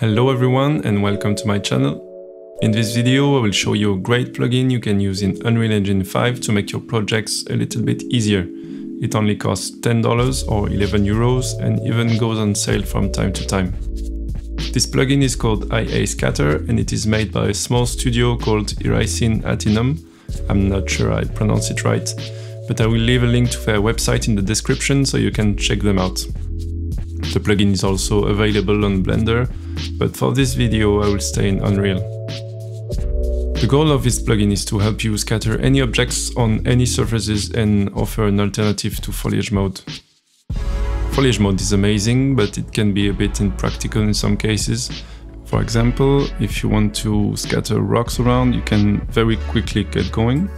Hello everyone and welcome to my channel. In this video I will show you a great plugin you can use in Unreal Engine 5 to make your projects a little bit easier. It only costs $10 or 11 euros and even goes on sale from time to time. This plugin is called IA Scatter and it is made by a small studio called Iraisynn Attinom. I'm not sure I pronounce it right, but I will leave a link to their website in the description so you can check them out. The plugin is also available on Blender, but for this video I will stay in Unreal. The goal of this plugin is to help you scatter any objects on any surfaces and offer an alternative to foliage mode. Foliage mode is amazing, but it can be a bit impractical in some cases. For example, if you want to scatter rocks around, you can very quickly get going.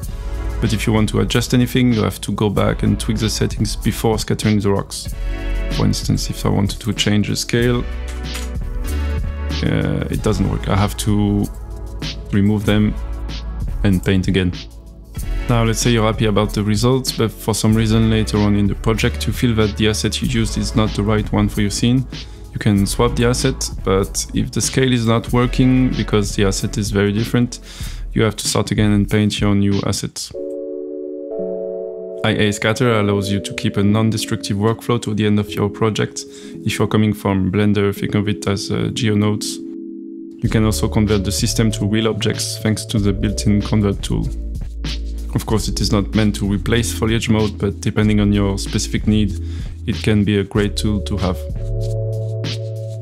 But if you want to adjust anything, you have to go back and tweak the settings before scattering the rocks. For instance, if I wanted to change the scale, uh, it doesn't work. I have to remove them and paint again. Now let's say you're happy about the results, but for some reason later on in the project you feel that the asset you used is not the right one for your scene. You can swap the asset, but if the scale is not working because the asset is very different, you have to start again and paint your new assets. IA Scatter allows you to keep a non-destructive workflow to the end of your project. If you're coming from Blender, think of it as uh, GeoNodes. You can also convert the system to real objects thanks to the built-in convert tool. Of course, it is not meant to replace foliage mode, but depending on your specific need, it can be a great tool to have.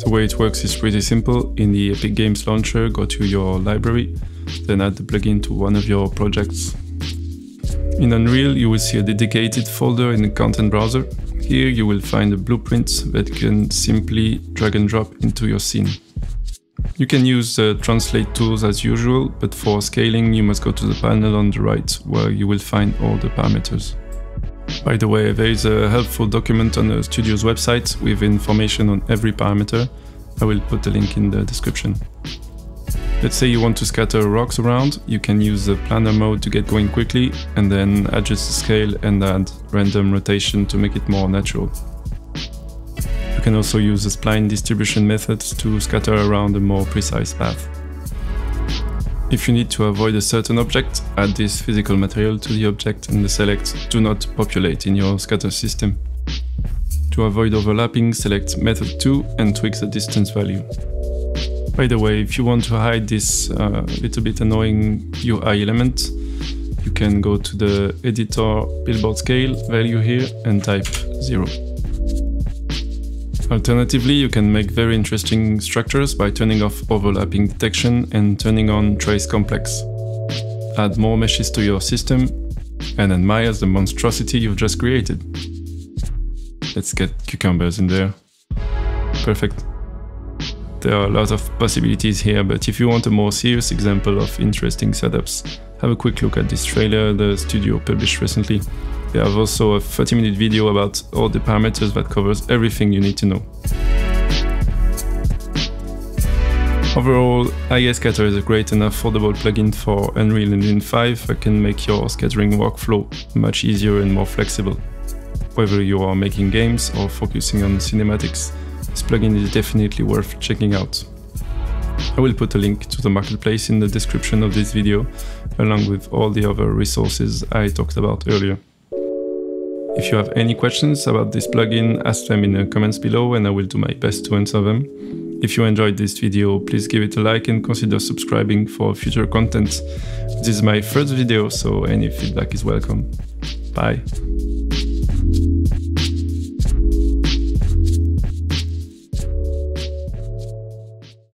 The way it works is pretty simple. In the Epic Games Launcher, go to your library, then add the plugin to one of your projects in Unreal, you will see a dedicated folder in the content browser. Here you will find a blueprint that can simply drag and drop into your scene. You can use the translate tools as usual, but for scaling you must go to the panel on the right where you will find all the parameters. By the way, there is a helpful document on the studio's website with information on every parameter. I will put the link in the description. Let's say you want to scatter rocks around, you can use the planar mode to get going quickly and then adjust the scale and add random rotation to make it more natural. You can also use the spline distribution methods to scatter around a more precise path. If you need to avoid a certain object, add this physical material to the object and the select do not populate in your scatter system. To avoid overlapping, select method 2 and tweak the distance value. By the way, if you want to hide this uh, little bit annoying UI element, you can go to the editor billboard scale value here and type 0. Alternatively, you can make very interesting structures by turning off overlapping detection and turning on trace complex. Add more meshes to your system and admire the monstrosity you've just created. Let's get cucumbers in there. Perfect. There are a lot of possibilities here, but if you want a more serious example of interesting setups, have a quick look at this trailer the studio published recently. They have also a 30 minute video about all the parameters that covers everything you need to know. Overall, IA Scatter is a great and affordable plugin for Unreal Engine 5 that can make your scattering workflow much easier and more flexible. Whether you are making games or focusing on cinematics, this plugin is definitely worth checking out. I will put a link to the marketplace in the description of this video, along with all the other resources I talked about earlier. If you have any questions about this plugin, ask them in the comments below and I will do my best to answer them. If you enjoyed this video, please give it a like and consider subscribing for future content. This is my first video, so any feedback is welcome. Bye.